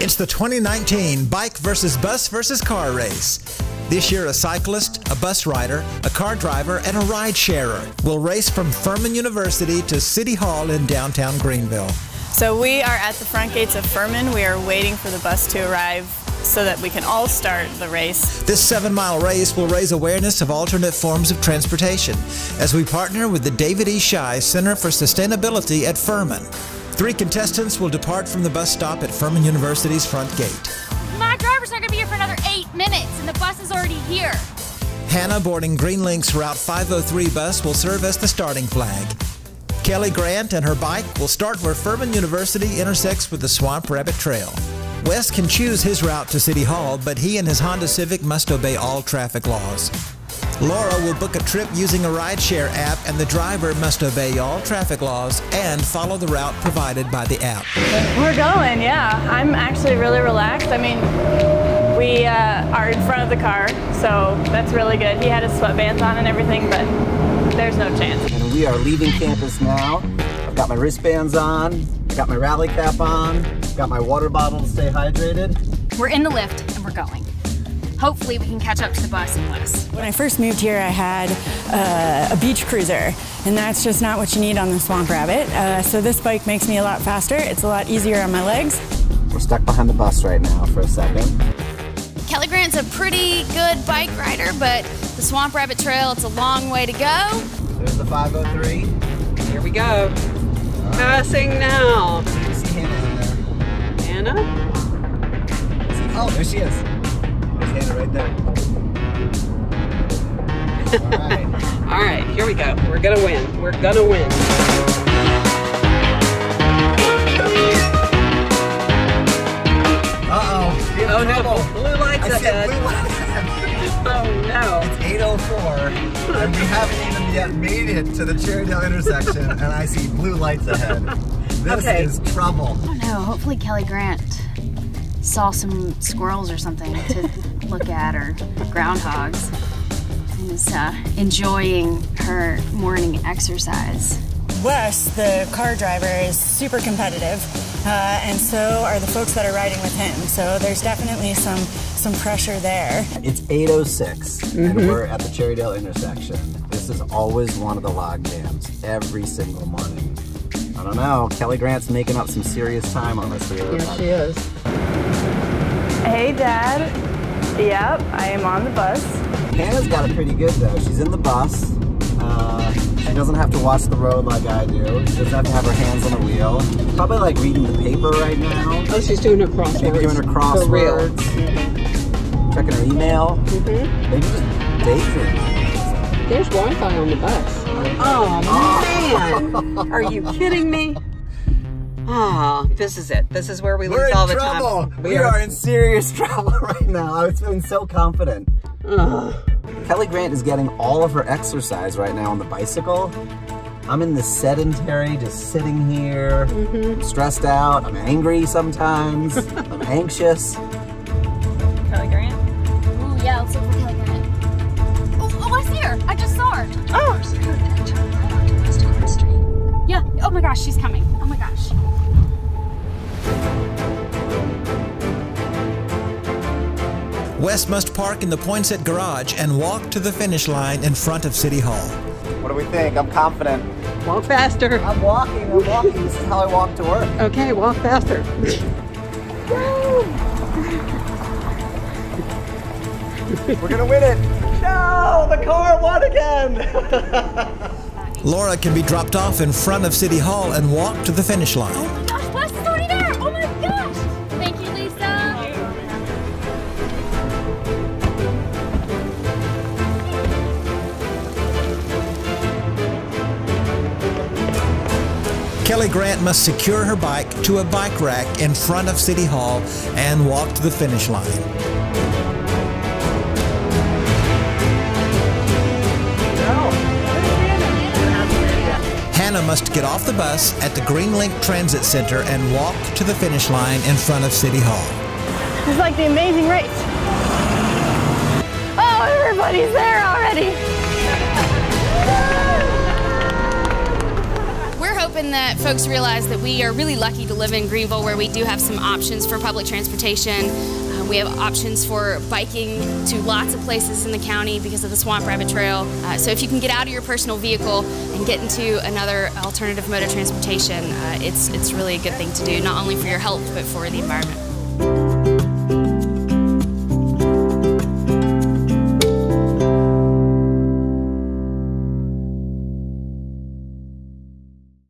It's the 2019 Bike versus Bus versus Car race. This year, a cyclist, a bus rider, a car driver, and a ride sharer will race from Furman University to City Hall in downtown Greenville. So we are at the front gates of Furman. We are waiting for the bus to arrive so that we can all start the race. This seven mile race will raise awareness of alternate forms of transportation as we partner with the David E. Shi Center for Sustainability at Furman. Three contestants will depart from the bus stop at Furman University's front gate. My driver's not going to be here for another eight minutes, and the bus is already here. Hannah boarding Greenlink's Route 503 bus will serve as the starting flag. Kelly Grant and her bike will start where Furman University intersects with the Swamp Rabbit Trail. Wes can choose his route to City Hall, but he and his Honda Civic must obey all traffic laws. Laura will book a trip using a rideshare app, and the driver must obey all traffic laws and follow the route provided by the app. We're going, yeah. I'm actually really relaxed. I mean, we uh, are in front of the car, so that's really good. He had his sweatbands on and everything, but there's no chance. And we are leaving campus now. I've got my wristbands on, I got my rally cap on, got my water bottle to stay hydrated. We're in the Lyft and we're going. Hopefully we can catch up to the bus in less. When I first moved here, I had uh, a beach cruiser, and that's just not what you need on the Swamp Rabbit. Uh, so this bike makes me a lot faster. It's a lot easier on my legs. We're stuck behind the bus right now for a second. Kelly Grant's a pretty good bike rider, but the Swamp Rabbit Trail, it's a long way to go. There's the 503. Here we go. Right. Passing now. I see Hannah in there. Hannah? Oh, there she is. There's Hannah right there. All right. All right, here we go. We're gonna win. We're gonna win. Uh-oh. Oh no, blue lights I ahead. Blue lights ahead. oh no. It's 8.04 and we haven't even yet made it to the Cherrydale intersection and I see blue lights ahead. This okay. is trouble. Oh, I don't know, hopefully Kelly Grant saw some squirrels or something to look at or groundhogs and is uh, enjoying her morning exercise. Wes, the car driver, is super competitive, uh, and so are the folks that are riding with him. So there's definitely some some pressure there. It's 8:06, mm-hmm. and we're at the Cherrydale intersection. This is always one of the log jams every single morning. I don't know. Kelly Grant's making up some serious time on this here. Yeah, she is. Hey, Dad. Yep, I am on the bus. Hannah's got it pretty good though. She's in the bus. Uh, she doesn't have to watch the road like I do. She doesn't have to have her hands on the wheel. Probably like reading the paper right now. Oh, she's doing her crosswords. Maybe doing her crosswords. Checking her email. Mm -hmm. Maybe just daydreaming. There's Wi-Fi on the bus. Oh, man. Are you kidding me? Ah, oh, this is it. This is where we We're lose all the trouble. time. We, we are... are... in serious trouble right now. I was feeling so confident. Ugh. Kelly Grant is getting all of her exercise right now on the bicycle. I'm in the sedentary, just sitting here, mm -hmm. stressed out. I'm angry sometimes. I'm anxious. Kelly Grant? Ooh, yeah, let's look for Kelly Grant. Oh, oh, I see her. I just saw her. Oh! Yeah, oh my gosh, she's coming. Wes must park in the Poinsett garage and walk to the finish line in front of City Hall. What do we think? I'm confident. Walk faster. I'm walking, I'm walking. this is how I walk to work. Okay, walk faster. We're gonna win it. No, the car won again. Laura can be dropped off in front of City Hall and walk to the finish line. Kelly Grant must secure her bike to a bike rack in front of City Hall and walk to the finish line. Hannah must get off the bus at the Greenlink Transit Center and walk to the finish line in front of City Hall. It's like the amazing race. Oh, everybody's there already. Hoping that folks realize that we are really lucky to live in Greenville where we do have some options for public transportation. Uh, we have options for biking to lots of places in the county because of the Swamp Rabbit Trail. Uh, so if you can get out of your personal vehicle and get into another alternative mode of transportation, uh, it's, it's really a good thing to do, not only for your health, but for the environment.